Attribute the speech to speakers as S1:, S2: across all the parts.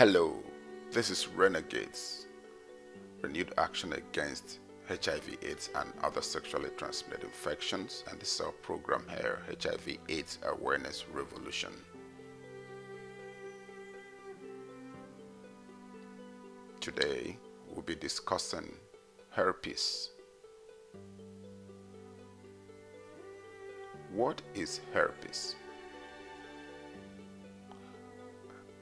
S1: Hello, this is Renaghaids, renewed action against HIV AIDS and other sexually transmitted infections and this is our program here, HIV AIDS Awareness Revolution. Today we'll be discussing herpes. What is herpes?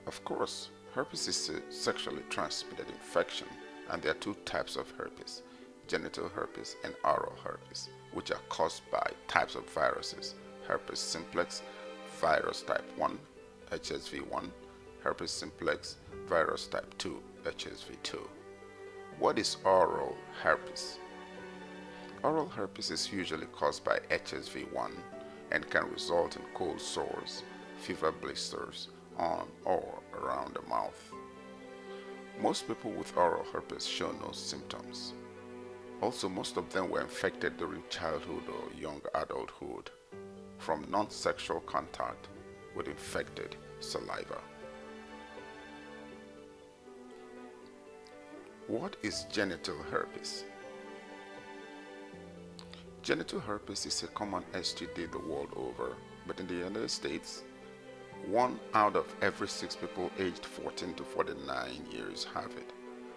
S1: Of course, herpes is a sexually transmitted infection and there are two types of herpes, genital herpes and oral herpes, which are caused by types of viruses, herpes simplex, virus type 1, HSV1, herpes simplex, virus type 2, HSV2. What is oral herpes? Oral herpes is usually caused by HSV1 and can result in cold sores, fever blisters on or around mouth. Most people with oral herpes show no symptoms. Also, most of them were infected during childhood or young adulthood from non-sexual contact with infected saliva. What is genital herpes? Genital herpes is a common STD the world over, but in the United States, one out of every six people aged 14 to 49 years have it.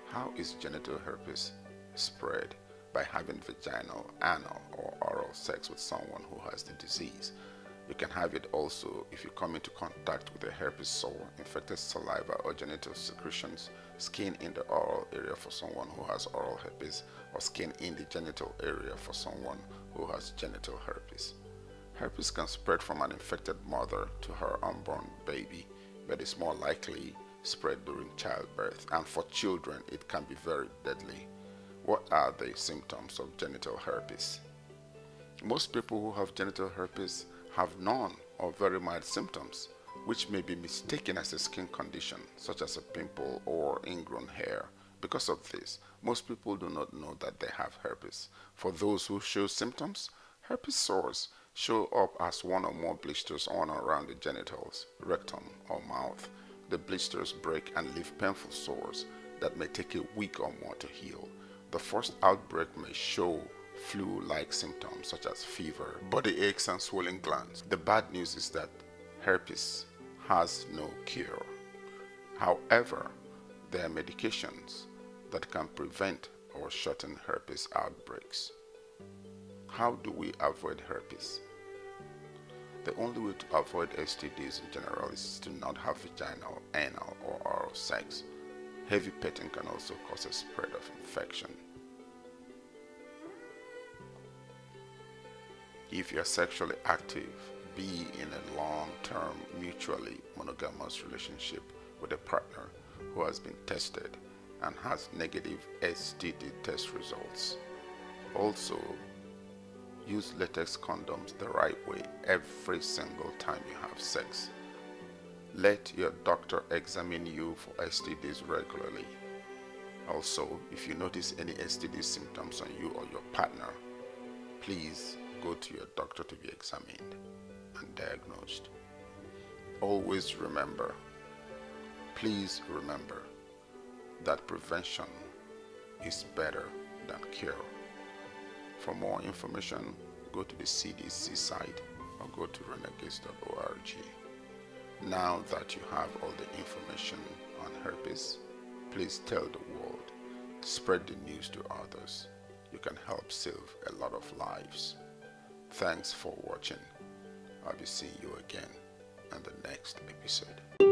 S1: How is genital herpes spread? By having vaginal, anal, or oral sex with someone who has the disease. You can have it also if you come into contact with a herpes sore, infected saliva or genital secretions, skin in the oral area for someone who has oral herpes, or skin in the genital area for someone who has genital herpes. Herpes can spread from an infected mother to her unborn baby, but is more likely spread during childbirth, and for children it can be very deadly. What are the symptoms of genital herpes? Most people who have genital herpes have none or very mild symptoms, which may be mistaken as a skin condition, such as a pimple or ingrown hair. Because of this, most people do not know that they have herpes. For those who show symptoms, herpes sores show up as one or more blisters on or around the genitals, rectum, or mouth. The blisters break and leave painful sores that may take a week or more to heal. The first outbreak may show flu-like symptoms such as fever, body aches and swollen glands. The bad news is that herpes has no cure. However, there are medications that can prevent or shorten herpes outbreaks. How do we avoid herpes? The only way to avoid STDs in general is to not have vaginal, anal, or oral sex. Heavy petting can also cause a spread of infection. If you're sexually active, be in a long-term mutually monogamous relationship with a partner who has been tested and has negative STD test results. Also, use latex condoms the right way every single time you have sex. Let your doctor examine you for STDs regularly. Also, if you notice any STD symptoms on you or your partner, please go to your doctor to be examined and diagnosed. Always remember, please remember that prevention is better than cure. For more information, go to the CDC site or go to renaghaids.org. Now that you have all the information on herpes, please tell the world. Spread the news to others. You can help save a lot of lives. Thanks for watching. I'll be seeing you again in the next episode.